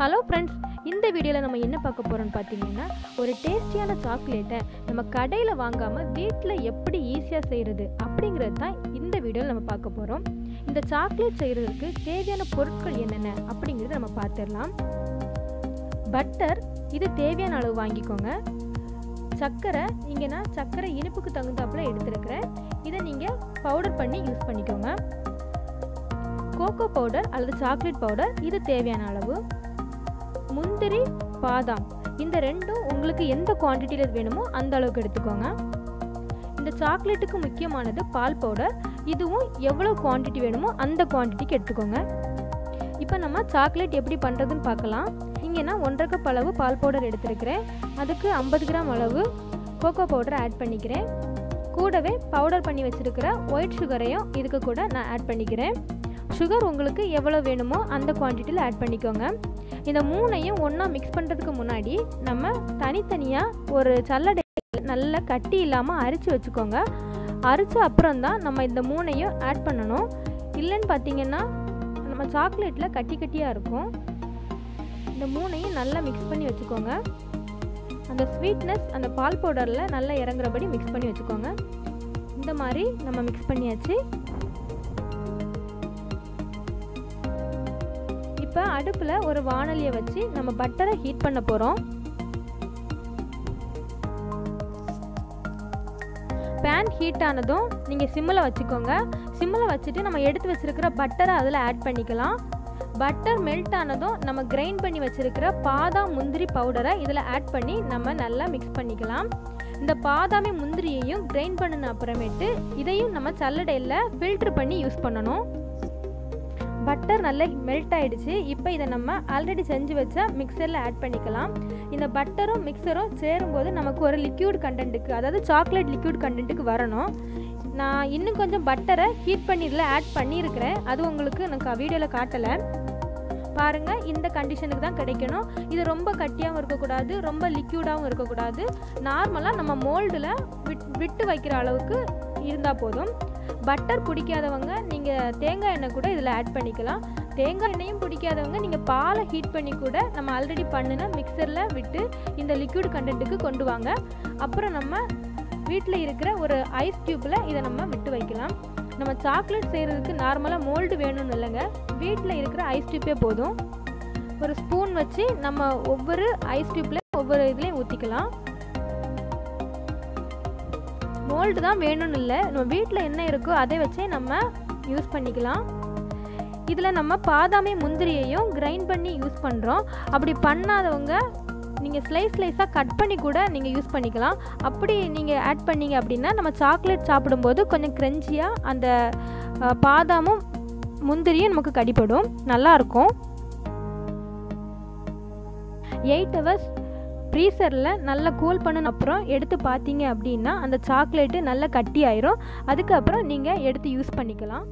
Hello friends இந்த வீடியோவில் நம்ம என்ன பார்க்க போகிறோம்னு பார்த்தீங்கன்னா ஒரு டேஸ்டியான சாக்லேட்டை நம்ம கடையில் வாங்காமல் வீட்டில் எப்படி ஈஸியாக செய்கிறது அப்படிங்கிறது தான் இந்த வீடியோவில் நம்ம பார்க்க போகிறோம் இந்த சாக்லேட் செய்கிறதுக்கு தேவையான பொருட்கள் என்னென்ன அப்படிங்கிறத நம்ம பார்த்துடலாம். பட்டர் இது தேவையான அளவு வாங்கிக்கோங்க. சர்க்கரை இங்கே நான் சர்க்கரை இனிப்புக்கு தகுந்தாப்புல எடுத்துருக்கிறேன். இதை நீங்கள் பவுடர் பண்ணி யூஸ் பண்ணிக்கோங்க. கோகோ பவுடர் அல்லது சாக்லேட் பவுடர் இது தேவையான அளவு. முந்திரி பாதாம். இந்த ரெண்டும் உங்களுக்கு எந்த குவான்டிட்டியில் வேணுமோ அந்த அளவுக்கு எடுத்துக்கோங்க. இந்த சாக்லேட்டுக்கு முக்கியமானது பால் பவுடர் இதுவும் எவ்வளோ குவான்டிட்டி வேணுமோ அந்த குவான்டிட்டிக்கு எடுத்துக்கோங்க. இப்போ நம்ம சாக்லேட் எப்படி பண்ணுறதுன்னு பார்க்கலாம். இங்கே நான் ஒன்றரை கப் அளவு பால் பவுடர் எடுத்துருக்கிறேன். அதுக்கு ஐம்பது கிராம் அளவு கோகோ பவுடர் ஆட் பண்ணிக்கிறேன். கூடவே பவுடர் பண்ணி வச்சுருக்கிற ஒயிட் சுகரையும் இதுக்கு கூட நான் ஆட் பண்ணிக்கிறேன். சுகர் உங்களுக்கு எவ்வளோ வேணுமோ அந்த குவான்டிட்டியில் ஆட் பண்ணிக்கோங்க. இந்த மூணையும் ஒன்றா மிக்ஸ் பண்ணுறதுக்கு முன்னாடி நம்ம தனித்தனியாக ஒரு சல்லடை நல்லா கட்டி இல்லாமல் அரித்து வச்சுக்கோங்க. அரித்த அப்புறம் தான் நம்ம இந்த மூணையும் ஆட் பண்ணணும். இல்லைன்னு பார்த்தீங்கன்னா நம்ம சாக்லேட்டில் கட்டி கட்டியாக இருக்கும். இந்த மூணையும் நல்லா மிக்ஸ் பண்ணி வச்சுக்கோங்க. அந்த ஸ்வீட்னஸ் அந்த பால் பவுடரில் நல்லா இறங்குறபடி மிக்ஸ் பண்ணி வச்சுக்கோங்க. இந்த மாதிரி நம்ம மிக்ஸ் பண்ணியாச்சு. இப்போ அடுப்பில் ஒரு வானலியை வச்சு நம்ம பட்டரை ஹீட் பண்ண போகிறோம் பேன் ஹீட் ஆனதும் நீங்கள் சிம்மில் வச்சுக்கோங்க. சிம்மில் வச்சுட்டு நம்ம எடுத்து வச்சுருக்கிற பட்டரை அதில் ஆட் பண்ணிக்கலாம். பட்டர் மெல்ட் ஆனதும் நம்ம கிரைண்ட் பண்ணி வச்சுருக்கிற பாதாம் முந்திரி பவுடரை இதில் ஆட் பண்ணி நம்ம நல்லா மிக்ஸ் பண்ணிக்கலாம். இந்த பாதாமி முந்திரியையும் கிரைண்ட் பண்ணின அப்புறமேட்டு இதையும் நம்ம சல்லடையில் ஃபில்ட்ரு பண்ணி யூஸ் பண்ணணும். பட்டர் நல்லா மெல்ட் ஆகிடுச்சு இப்போ இதை நம்ம ஆல்ரெடி செஞ்சு வச்ச மிக்சரில் ஆட் பண்ணிக்கலாம். இந்த பட்டரும் மிக்சரும் சேரும்போது நமக்கு ஒரு லிக்யூட் கண்டென்ட்டுக்கு அதாவது சாக்லேட் லிக்யூட் கண்டென்ட்டுக்கு வரணும். நான் இன்னும் கொஞ்சம் பட்டரை ஹீட் பண்ணி இதில் ஆட் பண்ணியிருக்கிறேன். அது உங்களுக்கு எனக்கு வீடியோவில் காட்டலை. பாருங்கள் இந்த கண்டிஷனுக்கு தான் கிடைக்கணும். இது ரொம்ப கட்டியாகவும் இருக்கக்கூடாது ரொம்ப லிக்யூடாகவும் இருக்கக்கூடாது. நார்மலாக நம்ம மோல்டில் விட் விட்டு வைக்கிற அளவுக்கு இருந்தால் போதும். பட்டர் பிடிக்காதவங்க நீங்கள் தேங்காய் எண்ணெய் கூட இதில் ஆட் பண்ணிக்கலாம். தேங்காய் எண்ணெயும் பிடிக்காதவங்க நீங்கள் பாலை ஹீட் பண்ணி கூட நம்ம ஆல்ரெடி பண்ணின மிக்சரில் விட்டு இந்த லிக்விட் கண்டென்ட்டுக்கு கொண்டு வாங்க. அப்புறம் நம்ம வீட்டில் இருக்கிற ஒரு ஐஸ் டியூப்பில் இதை நம்ம விட்டு வைக்கலாம். நம்ம சாக்லேட் செய்கிறதுக்கு நார்மலாக மோல்டு வேணும்னு இல்லைங்க. வீட்டில் இருக்கிற ஐஸ் டியூப்பே போதும். ஒரு ஸ்பூன் வச்சு நம்ம ஒவ்வொரு ஐஸ் டியூப்லேயும் ஒவ்வொரு இதுலேயும் ஊற்றிக்கலாம் மோல்டு தான் வேணும்னு இல்லை. நம்ம வீட்டில் என்ன இருக்கோ அதை வச்சே நம்ம யூஸ் பண்ணிக்கலாம். இதில் நம்ம பாதாமே முந்திரியையும் கிரைண்ட் பண்ணி யூஸ் பண்ணுறோம். அப்படி பண்ணாதவங்க நீங்கள் ஸ்லைஸ் ஸ்லைஸாக கட் பண்ணி கூட நீங்கள் யூஸ் பண்ணிக்கலாம். அப்படி நீங்கள் ஆட் பண்ணீங்க அப்படின்னா நம்ம சாக்லேட் சாப்பிடும்போது கொஞ்சம் க்ரெஞ்சியாக அந்த பாதாமும் முந்திரியும் நமக்கு கடிப்படும் நல்லாயிருக்கும். எயிட் ஹவர்ஸ் ஃப்ரீசரில் நல்லா கூல் பண்ணின அப்புறம் எடுத்து பார்த்தீங்க அப்படின்னா அந்த சாக்லேட்டு நல்லா கட்டி ஆயிரும் அதுக்கப்புறம் நீங்கள் எடுத்து யூஸ் பண்ணிக்கலாம்.